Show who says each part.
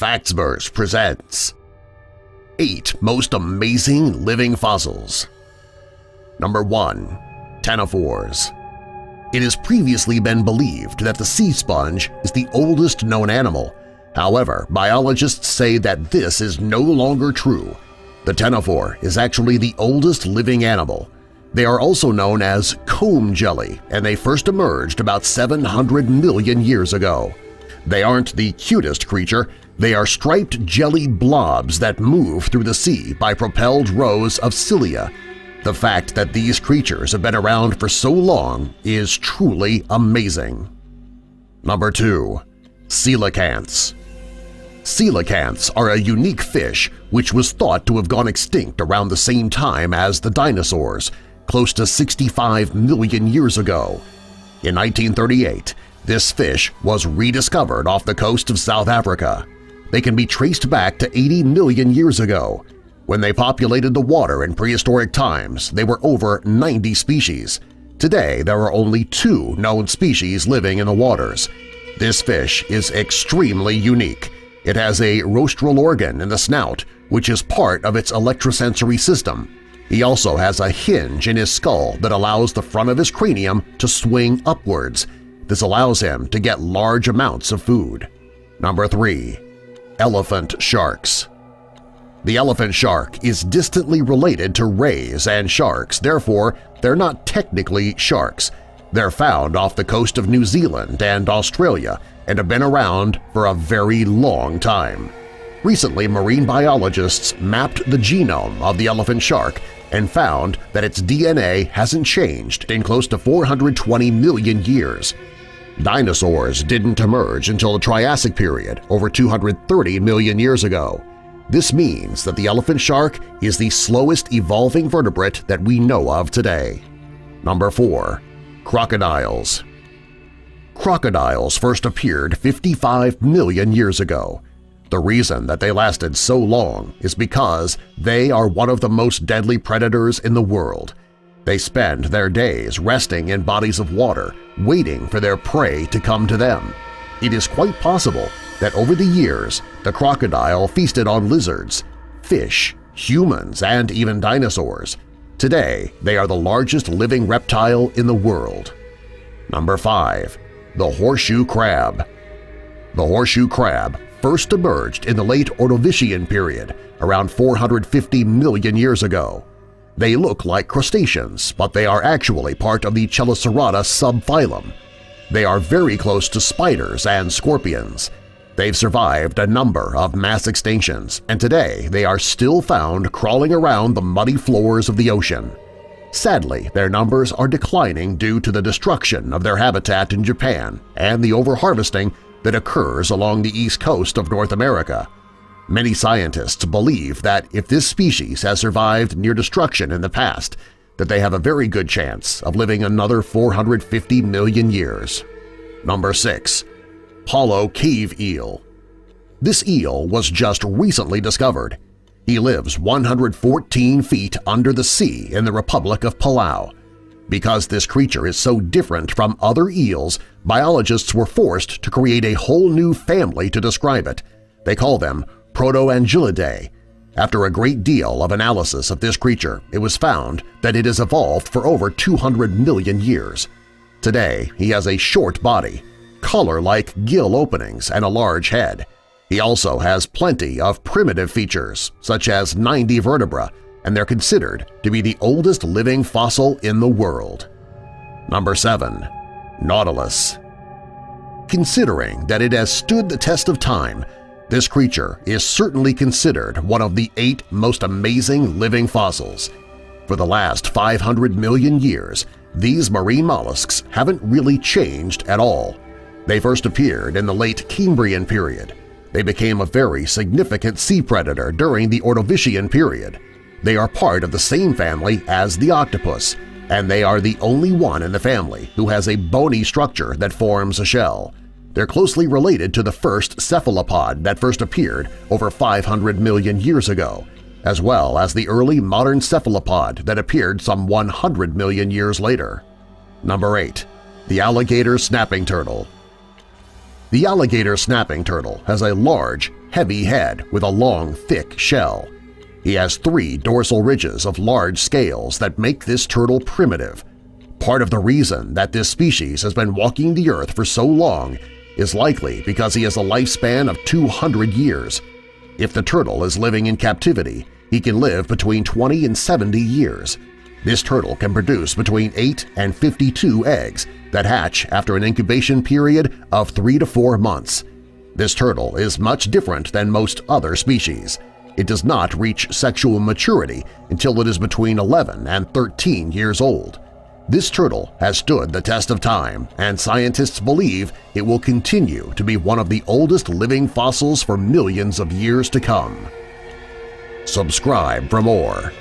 Speaker 1: Factsverse presents 8 Most Amazing Living Fossils Number 1. Ctenophores It has previously been believed that the sea sponge is the oldest known animal. However, biologists say that this is no longer true. The ctenophore is actually the oldest living animal. They are also known as comb jelly, and they first emerged about 700 million years ago. They aren't the cutest creature, they are striped jelly blobs that move through the sea by propelled rows of cilia. The fact that these creatures have been around for so long is truly amazing. Number 2. Coelacanths Coelacanths are a unique fish which was thought to have gone extinct around the same time as the dinosaurs, close to 65 million years ago. In 1938, this fish was rediscovered off the coast of South Africa. They can be traced back to 80 million years ago. When they populated the water in prehistoric times, they were over 90 species. Today, there are only two known species living in the waters. This fish is extremely unique. It has a rostral organ in the snout, which is part of its electrosensory system. He also has a hinge in his skull that allows the front of his cranium to swing upwards. This allows him to get large amounts of food. Number 3. Elephant Sharks The elephant shark is distantly related to rays and sharks, therefore they're not technically sharks. They're found off the coast of New Zealand and Australia and have been around for a very long time. Recently, marine biologists mapped the genome of the elephant shark and found that its DNA hasn't changed in close to 420 million years. Dinosaurs didn't emerge until the Triassic period over 230 million years ago. This means that the elephant shark is the slowest evolving vertebrate that we know of today. Number 4. Crocodiles Crocodiles first appeared 55 million years ago. The reason that they lasted so long is because they are one of the most deadly predators in the world. They spend their days resting in bodies of water, waiting for their prey to come to them. It is quite possible that over the years the crocodile feasted on lizards, fish, humans, and even dinosaurs. Today, they are the largest living reptile in the world. Number 5. The Horseshoe Crab The horseshoe crab first emerged in the late Ordovician period, around 450 million years ago. They look like crustaceans, but they are actually part of the Chelicerata subphylum. They are very close to spiders and scorpions. They've survived a number of mass extinctions, and today they are still found crawling around the muddy floors of the ocean. Sadly, their numbers are declining due to the destruction of their habitat in Japan and the overharvesting that occurs along the east coast of North America. Many scientists believe that if this species has survived near destruction in the past, that they have a very good chance of living another 450 million years. Number 6. Hollow Cave Eel This eel was just recently discovered. He lives 114 feet under the sea in the Republic of Palau. Because this creature is so different from other eels, biologists were forced to create a whole new family to describe it. They call them Protanguillidae. After a great deal of analysis of this creature, it was found that it has evolved for over 200 million years. Today, he has a short body, collar-like gill openings, and a large head. He also has plenty of primitive features, such as 90 vertebra, and they're considered to be the oldest living fossil in the world. Number 7. Nautilus Considering that it has stood the test of time, this creature is certainly considered one of the eight most amazing living fossils. For the last 500 million years, these marine mollusks haven't really changed at all. They first appeared in the late Cambrian period. They became a very significant sea predator during the Ordovician period, they are part of the same family as the octopus, and they are the only one in the family who has a bony structure that forms a shell. They're closely related to the first cephalopod that first appeared over 500 million years ago, as well as the early modern cephalopod that appeared some 100 million years later. Number 8. The Alligator Snapping Turtle The alligator snapping turtle has a large, heavy head with a long, thick shell. He has three dorsal ridges of large scales that make this turtle primitive. Part of the reason that this species has been walking the Earth for so long is likely because he has a lifespan of 200 years. If the turtle is living in captivity, he can live between 20 and 70 years. This turtle can produce between 8 and 52 eggs that hatch after an incubation period of 3 to 4 months. This turtle is much different than most other species. It does not reach sexual maturity until it is between 11 and 13 years old. This turtle has stood the test of time, and scientists believe it will continue to be one of the oldest living fossils for millions of years to come. Subscribe for more.